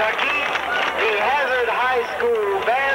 Kentucky, the Hazard High School band.